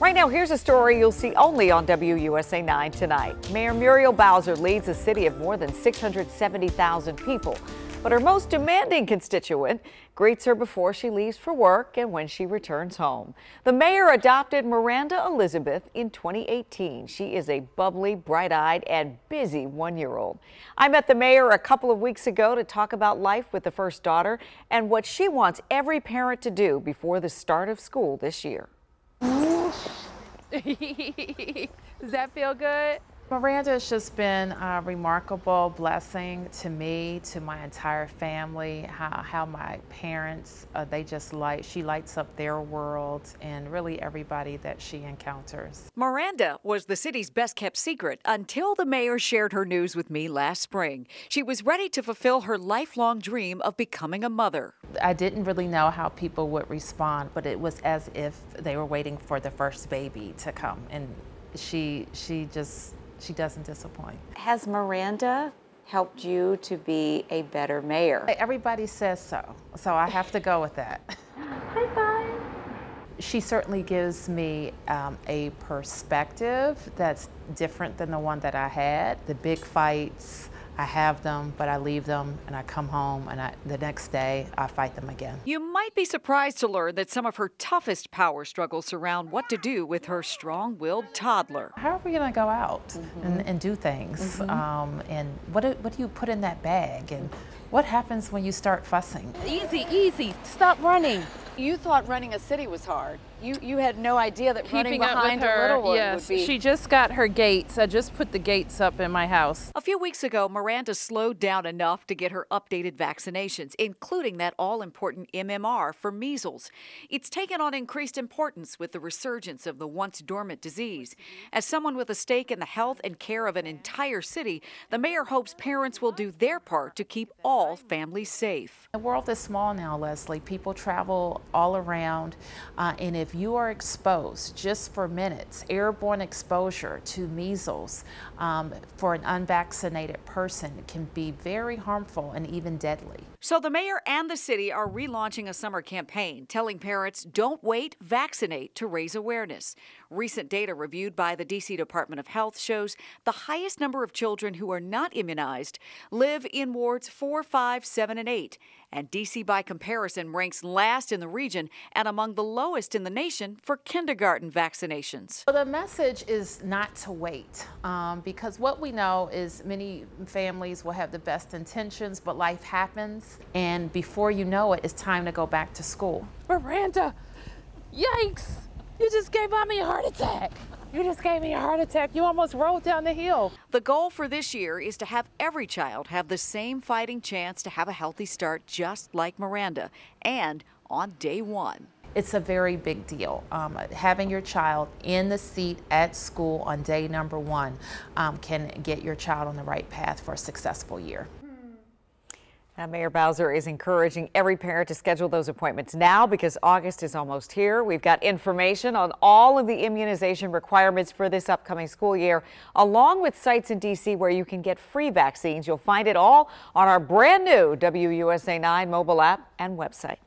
Right now, here's a story you'll see only on WUSA 9 tonight. Mayor Muriel Bowser leads a city of more than 670,000 people. But her most demanding constituent greets her before she leaves for work and when she returns home. The mayor adopted Miranda Elizabeth in 2018. She is a bubbly, bright-eyed, and busy one-year-old. I met the mayor a couple of weeks ago to talk about life with the first daughter and what she wants every parent to do before the start of school this year. Does that feel good? Miranda has just been a remarkable blessing to me, to my entire family, how, how my parents, uh, they just light, she lights up their world and really everybody that she encounters. Miranda was the city's best kept secret until the mayor shared her news with me last spring. She was ready to fulfill her lifelong dream of becoming a mother. I didn't really know how people would respond, but it was as if they were waiting for the first baby to come. And she, she just, she doesn't disappoint. Has Miranda helped you to be a better mayor? Everybody says so, so I have to go with that. High five. She certainly gives me um, a perspective that's different than the one that I had. The big fights, I have them, but I leave them and I come home and I, the next day I fight them again. You might be surprised to learn that some of her toughest power struggles surround what to do with her strong willed toddler. How are we going to go out mm -hmm. and, and, do things? Mm -hmm. um, and what do, what do you put in that bag? And what happens when you start fussing? Easy, easy, stop running. You thought running a city was hard. You you had no idea that Keeping running behind her, a little one yes. would be. She just got her gates. I just put the gates up in my house. A few weeks ago, Miranda slowed down enough to get her updated vaccinations, including that all-important MMR for measles. It's taken on increased importance with the resurgence of the once dormant disease. As someone with a stake in the health and care of an entire city, the mayor hopes parents will do their part to keep all families safe. The world is small now, Leslie. People travel all around. Uh, and if you are exposed just for minutes, airborne exposure to measles um, for an unvaccinated person can be very harmful and even deadly. So the mayor and the city are relaunching a summer campaign telling parents don't wait, vaccinate to raise awareness. Recent data reviewed by the D.C. Department of Health shows the highest number of children who are not immunized live in wards 4, 5, 7, and 8. And D.C. by comparison ranks last in the region and among the lowest in the nation for kindergarten vaccinations. Well, the message is not to wait um, because what we know is many families will have the best intentions, but life happens and before you know it, it's time to go back to school. Miranda, yikes! You just gave me a heart attack. You just gave me a heart attack. You almost rolled down the hill. The goal for this year is to have every child have the same fighting chance to have a healthy start, just like Miranda, and on day one. It's a very big deal. Um, having your child in the seat at school on day number one um, can get your child on the right path for a successful year. Now, Mayor Bowser is encouraging every parent to schedule those appointments now because August is almost here. We've got information on all of the immunization requirements for this upcoming school year, along with sites in D.C. where you can get free vaccines. You'll find it all on our brand new WUSA 9 mobile app and website.